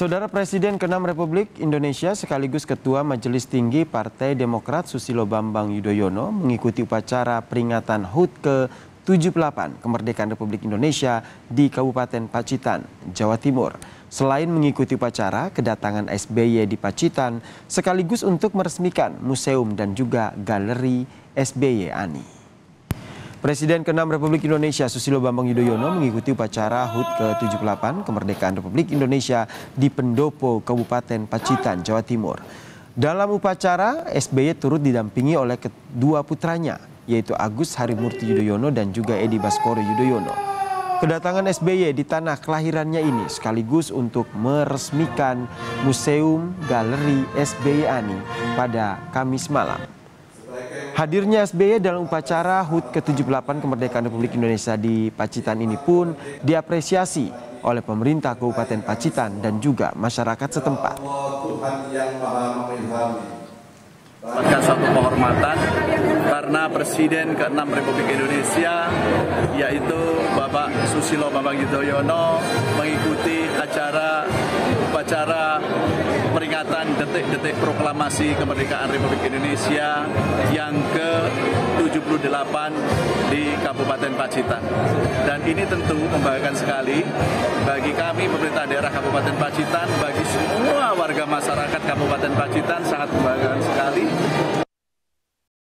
Saudara Presiden ke-6 Republik Indonesia sekaligus Ketua Majelis Tinggi Partai Demokrat Susilo Bambang Yudhoyono mengikuti upacara peringatan HUT ke-78 Kemerdekaan Republik Indonesia di Kabupaten Pacitan, Jawa Timur. Selain mengikuti upacara, kedatangan SBY di Pacitan sekaligus untuk meresmikan museum dan juga galeri SBY Ani. Presiden ke-6 Republik Indonesia Susilo Bambang Yudhoyono mengikuti upacara HUT ke-78 Kemerdekaan Republik Indonesia di Pendopo, Kabupaten Pacitan, Jawa Timur. Dalam upacara, SBY turut didampingi oleh kedua putranya, yaitu Agus Harimurti Yudhoyono dan juga Edi Baskoro Yudhoyono. Kedatangan SBY di tanah kelahirannya ini sekaligus untuk meresmikan Museum Galeri SBY Ani pada Kamis malam. Hadirnya SBY dalam upacara HUT ke-78 Kemerdekaan Republik Indonesia di Pacitan ini pun diapresiasi oleh pemerintah Kabupaten Pacitan dan juga masyarakat setempat. Maka satu penghormatan karena Presiden ke-6 Republik Indonesia yaitu Bapak Susilo Bambang Yudhoyono mengikuti acara upacara peringatan detik-detik proklamasi kemerdekaan Republik Indonesia yang ke-78 di Kabupaten Pacitan. Dan ini tentu membahagiakan sekali bagi kami pemerintah daerah Kabupaten Pacitan, bagi semua warga masyarakat Kabupaten Pacitan sangat membahagiakan sekali